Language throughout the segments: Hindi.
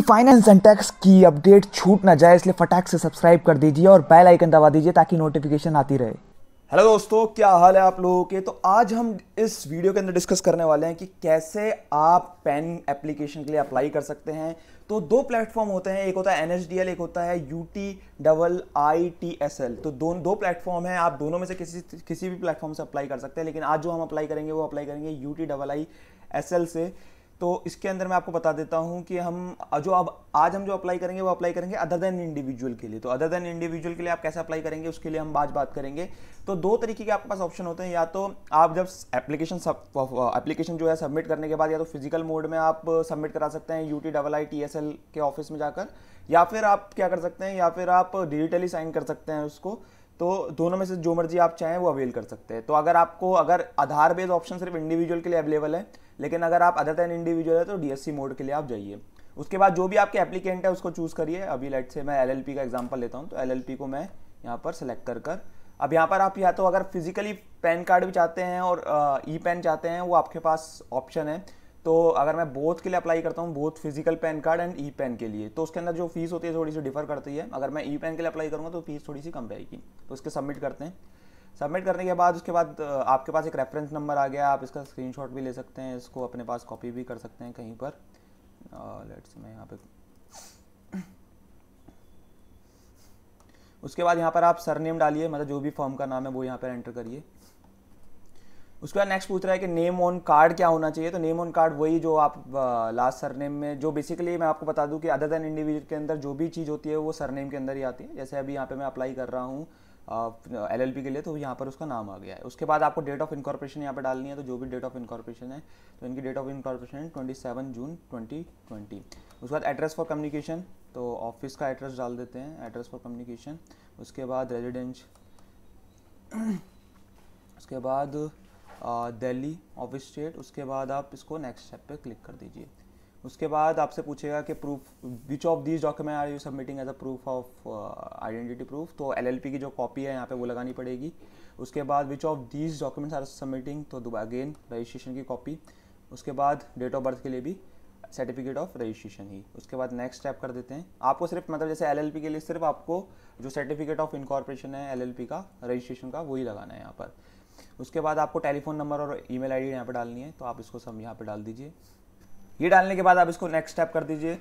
फाइनेंस एंड टैक्स की अपडेट छूट ना जाए, इसलिए फटाक से सब्सक्राइब कर दीजिए और बेल आइकन दबा दीजिए ताकि नोटिफिकेशन आती रहे। हेलो दोस्तों, क्या हाल है आप लोगों के? तो आज हम इस वीडियो के अंदर डिस्कस करने वाले हैं कि कैसे आप पेन एप्लीकेशन के लिए अप्लाई कर सकते हैं। तो दो प्लेटफॉर्म होते हैं, एक होता है एन एक होता है U T double I T S L तो दो दो प्लेटफॉर्म है, आप दोनों में से किसी किसी भी प्लेटफॉर्म से अप्लाई कर सकते हैं, लेकिन आज जो हम अप्लाई करेंगे, वो अप्लाई करेंगे U T double I S L से। तो इसके अंदर मैं आपको बता देता हूँ कि हम, जो अब, आज हम जो अप्लाई करेंगे, वो अप्लाई करेंगे अदर देन इंडिविजुअल के लिए। तो अदर देन इंडिविजुअल के लिए आप कैसे अप्लाई करेंगे, उसके लिए हम आज बात करेंगे। तो दो तरीके के आपके पास ऑप्शन होते हैं, या तो आप जब एप्लीकेशन एप्लीकेशन जो है सबमिट करने के बाद, या तो फ़िज़िकल मोड में आप सबमिट करा सकते हैं U T double I T S L के ऑफ़िस में जाकर, या फिर आप क्या कर सकते हैं, या फिर आप डिजिटली साइन कर सकते हैं उसको। तो दोनों में से जो मर्ज़ी आप चाहें वो अवेल कर सकते हैं। तो अगर आपको, अगर आधार बेस्ड ऑप्शन सिर्फ़ इंडिविजुअल के लिए अवेलेबल है, लेकिन अगर आप अदर दैन इंडिविजुअल है तो डीएससी मोड के लिए आप जाइए। उसके बाद जो भी आपके एप्लीकेंट है, उसको चूज़ करिए। अभी लेट से मैं एलएलपी का एग्ज़ाम्पल लेता हूँ तो एलएलपी को मैं यहाँ पर सेलेक्ट कर कर, अब यहाँ पर आप या तो अगर फिजिकली पैन कार्ड भी चाहते हैं और ई पेन चाहते हैं, वो आपके पास ऑप्शन है। तो अगर मैं बोथ के लिए अप्लाई करता हूँ both physical PAN card and e PAN के लिए तो उसके अंदर जो फ़ीस होती है, थोड़ी सी डिफर करती है। अगर मैं ई पेन के लिए अप्लाई करूँगा तो फ़ीस थोड़ी सी कम रहेगी तो उसके सबमिट करते हैं। सबमिट करने के बाद, उसके बाद आपके पास एक रेफरेंस नंबर आ गया, आप इसका स्क्रीनशॉट भी ले सकते हैं, इसको अपने पास कॉपी भी कर सकते हैं कहीं पर। लेट्स मैं यहाँ पे उसके बाद यहाँ पर आप सरनेम डालिए मतलब जो भी फॉर्म का नाम है, वो यहाँ पर एंटर करिए। उसके बाद नेक्स्ट पूछ रहा है कि नेम ऑन कार्ड क्या होना चाहिए? तो नेम ऑन कार्ड वही जो आप लास्ट सरनेम में, जो बेसिकली मैं आपको बता दूँ कि अदर देन इंडिविजुअल के अंदर जो भी चीज़ होती है, वो सरनेम के अंदर ही आती है। जैसे अभी यहाँ पे मैं अप्लाई कर रहा हूँ एल एल पी के लिए तो यहाँ पर उसका नाम आ गया है। उसके बाद आपको डेट ऑफ़ इनकॉर्पोरेशन यहाँ पर डालनी है तो जो भी डेट ऑफ़ इनकॉर्पोरेशन है तो इनकी डेट ऑफ़ इनकॉर्पोरेशन है twenty seven June twenty twenty उसके बाद एड्रेस फॉर कम्युनिकेशन तो ऑफ़िस का एड्रेस डाल देते हैं एड्रेस फॉर कम्युनिकेशन उसके बाद रेजिडेंस उसके बाद दिल्ली ऑफ़िस स्टेट उसके बाद आप इसको नेक्स्ट स्टेप पे क्लिक कर दीजिए। उसके बाद आपसे पूछेगा कि proof which of these document are you submitting as a proof of identity proof तो एलएलपी की जो कॉपी है, यहाँ पे वो लगानी पड़ेगी। उसके बाद which of these documents are submitting तो अगेन रजिस्ट्रेशन की कॉपी उसके बाद डेट ऑफ़ बर्थ के लिए भी सर्टिफिकेट ऑफ़ रजिस्ट्रेशन ही। उसके बाद नेक्स्ट स्टेप कर देते हैं। आपको सिर्फ़ मतलब जैसे एलएलपी के लिए सिर्फ़ आपको जो सर्टिफिकेट ऑफ़ इनकॉर्पोरेशन है एलएलपी का रजिस्ट्रेशन का वही लगाना है यहाँ पर। उसके बाद आपको टेलीफोन नंबर और ईमेल आईडी यहाँ पर डालनी है तो आप इसको सब यहाँ पर डाल दीजिए। ये डालने के बाद आप इसको नेक्स्ट स्टेप कर दीजिए।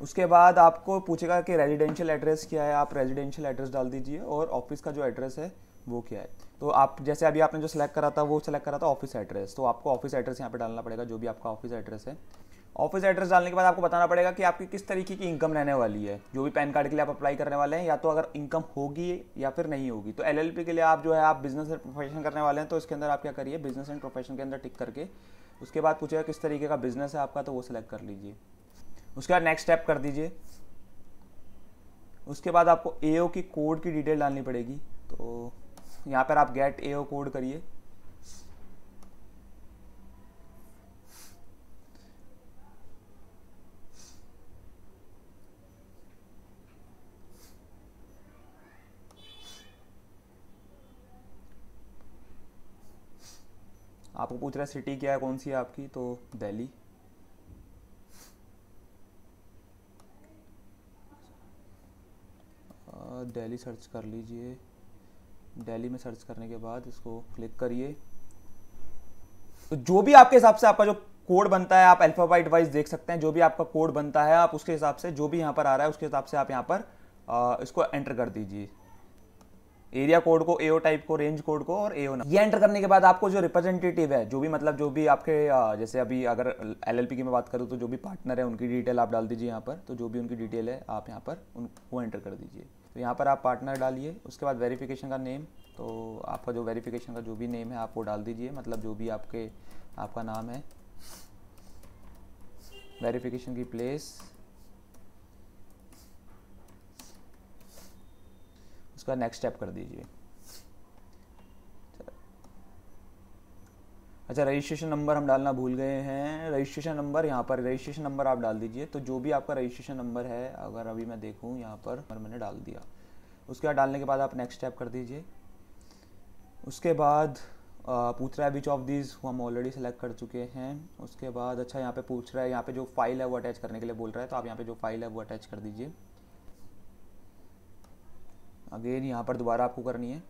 उसके बाद आपको पूछेगा कि रेजिडेंशियल एड्रेस क्या है, आप रेजिडेंशियल एड्रेस डाल दीजिए और ऑफ़िस का जो एड्रेस है, वो क्या है। तो आप, जैसे अभी आपने जो सिलेक्ट करा था, वो सिलेक्ट करा था ऑफ़िस एड्रेस तो आपको ऑफ़िस एड्रेस यहाँ पे डालना पड़ेगा, जो भी आपका ऑफ़िस एड्रेस है। ऑफ़िस एड्रेस डालने के बाद आपको बताना पड़ेगा कि आपकी किस तरीके की इनकम रहने वाली है। जो भी पैन कार्ड के लिए आप अप्लाई करने वाले हैं, या तो अगर इनकम होगी या फिर नहीं होगी। तो एलएलपी के लिए आप जो है, आप बिज़नेस एंड प्रोफेशन करने वाले हैं तो इसके अंदर आप क्या करिए बिज़नेस एंड प्रोफेशन के अंदर टिक करके, उसके बाद पूछेगा किस तरीके का बिज़नेस है आपका तो वो सिलेक्ट कर लीजिए। उसके बाद नेक्स्ट स्टेप कर दीजिए। उसके बाद आपको ए की कोड की डिटेल डालनी पड़ेगी। तो यहाँ पर आप गेट एओ कोड करिए। आपको पूछ रहा है सिटी क्या है कौन सी है आपकी? तो दिल्ली। दिल्ली सर्च कर लीजिए। दिल्ली में सर्च करने के बाद इसको क्लिक करिए। तो जो भी आपके हिसाब से आपका जो कोड बनता है आप अल्फाबाइट वाइज देख सकते हैं। जो भी आपका कोड बनता है आप उसके हिसाब से जो भी यहाँ पर आ रहा है उसके हिसाब से आप यहाँ पर आ, इसको एंटर कर दीजिए। एरिया कोड को एओ टाइप को रेंज कोड को और एओ ये एंटर करने के बाद आपको जो रिप्रेजेंटेटिव है, जो भी मतलब जो भी आपके जैसे अभी अगर एलएलपी की मैं बात करूँ तो जो भी पार्टनर है, उनकी डिटेल आप डाल दीजिए यहाँ पर। तो जो भी उनकी डिटेल है, आप यहाँ पर उनको एंटर कर दीजिए। तो यहाँ पर आप पार्टनर डालिए, उसके बाद वेरीफिकेशन का नेम तो आपका जो वेरीफिकेशन का जो भी नेम है, आप वो डाल दीजिए। मतलब जो भी आपके, आपका नाम है। वेरीफिकेशन की प्लेस उसका नेक्स्ट स्टेप कर दीजिए। अच्छा रजिस्ट्रेशन नंबर हम डालना भूल गए हैं। रजिस्ट्रेशन नंबर यहाँ पर रजिस्ट्रेशन नंबर आप डाल दीजिए। तो जो भी आपका रजिस्ट्रेशन नंबर है, अगर अभी मैं देखूँ, यहाँ पर मैंने डाल दिया। उसके बाद डालने के बाद आप नेक्स्ट स्टेप कर दीजिए। उसके बाद पूछ रहा है विच ऑफ़ वो हम ऑलरेडी सेलेक्ट कर चुके हैं। उसके बाद अच्छा यहाँ पे पूछ रहा है, यहाँ पे जो फ़ाइल है वो अटैच करने के लिए बोल रहा है तो आप यहाँ पे जो फ़ाइल है वो अटैच कर दीजिए। अगेन यहाँ पर दोबारा आपको करनी है।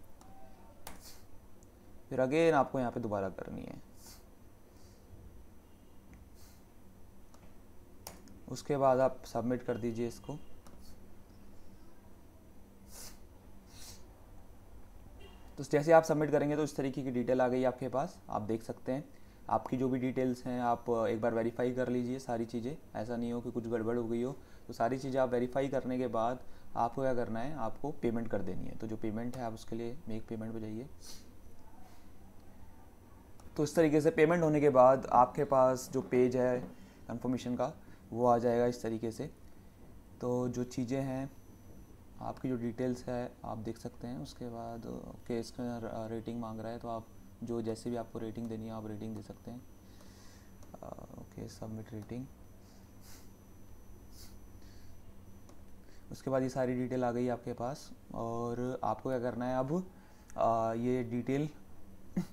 फिर अगेन आपको यहाँ पे दोबारा करनी है। उसके बाद आप सबमिट कर दीजिए इसको। तो जैसे आप सबमिट करेंगे तो इस तरीके की डिटेल आ गई आपके पास। आप देख सकते हैं। आपकी जो भी डिटेल्स हैं, आप एक बार वेरीफाई कर लीजिए सारी चीज़ें। ऐसा नहीं हो कि कुछ गड़बड़ हो गई हो। तो सारी चीज़ें आप वेरीफाई करने के बाद आपको क्या करना है, आपको पेमेंट कर देनी है। तो जो पेमेंट है, आप उसके लिए मेक पेमेंट पर जाइए। तो इस तरीके से पेमेंट होने के बाद आपके पास जो पेज है कंफर्मेशन का, वो आ जाएगा इस तरीके से। तो जो चीज़ें हैं, आपकी जो डिटेल्स है, आप देख सकते हैं। उसके बाद ओके इसका रेटिंग मांग रहा है तो आप जो जैसे भी आपको रेटिंग देनी है, आप रेटिंग दे सकते हैं। ओके सबमिट रेटिंग उसके बाद ये सारी डिटेल आ गई आपके पास। और आपको क्या करना है अब? आ, ये डिटेल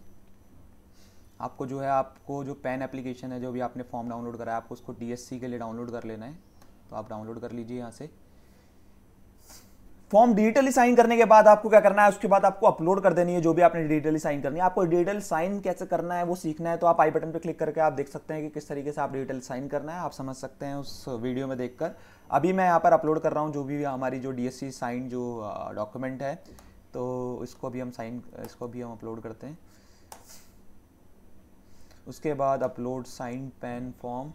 आपको जो है आपको जो पेन एप्लीकेशन है जो भी आपने फॉर्म डाउनलोड करा है आपको उसको डीएससी के लिए डाउनलोड कर लेना है। तो आप डाउनलोड कर लीजिए यहाँ से। फॉर्म डिजिटली साइन करने के बाद आपको क्या करना है, उसके बाद आपको अपलोड कर देनी है जो भी आपने डिजिटली साइन करनी है। आपको डिजिटल साइन कैसे करना है, वो सीखना है तो आप आई बटन पर क्लिक करके आप देख सकते हैं कि किस तरीके से आप डिजिटल साइन करना है। आप समझ सकते हैं उस वीडियो में देखकर। अभी मैं यहाँ पर अपलोड कर रहा हूँ जो भी हमारी जो डीएससी साइन जो डॉक्यूमेंट है तो इसको भी हम साइन, इसको भी हम अपलोड करते हैं। उसके बाद अपलोड साइन पेन फॉर्म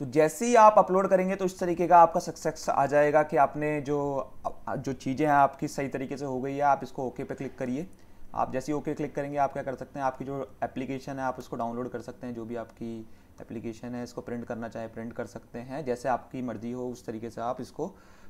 तो जैसे ही आप अपलोड करेंगे तो इस तरीके का आपका सक्सेस आ जाएगा कि आपने जो जो चीज़ें हैं आपकी सही तरीके से हो गई है, आप इसको ओके पे क्लिक करिए। आप जैसे ही ओके क्लिक करेंगे, आप क्या कर सकते हैं, आपकी जो एप्लीकेशन है, आप उसको डाउनलोड कर सकते हैं, जो भी आपकी एप्लीकेशन है, इसको प्रिंट करना चाहे प्रिंट कर सकते हैं। जैसे आपकी मर्ज़ी हो, उस तरीके से आप इसको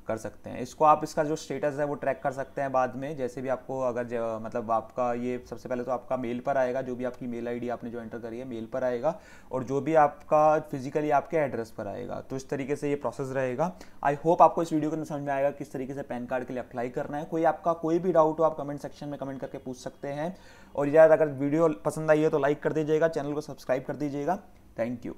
कर सकते हैं। इसको आप इसका जो स्टेटस है वो ट्रैक कर सकते हैं बाद में। जैसे भी आपको अगर मतलब आपका ये सबसे पहले तो आपका मेल पर आएगा, जो भी आपकी मेल आईडी आपने जो एंटर करी है मेल पर आएगा और जो भी आपका फिजिकली आपके एड्रेस पर आएगा। तो इस तरीके से ये प्रोसेस रहेगा। आई होप आपको इस वीडियो के समझ में आएगा किस तरीके से पैन कार्ड के लिए अप्लाई करना है। कोई आपका कोई भी डाउट हो, आप कमेंट सेक्शन में कमेंट करके पूछ सकते हैं। और यार, अगर वीडियो पसंद आई है तो लाइक कर दीजिएगा चैनल को सब्सक्राइब कर दीजिएगा। Thank you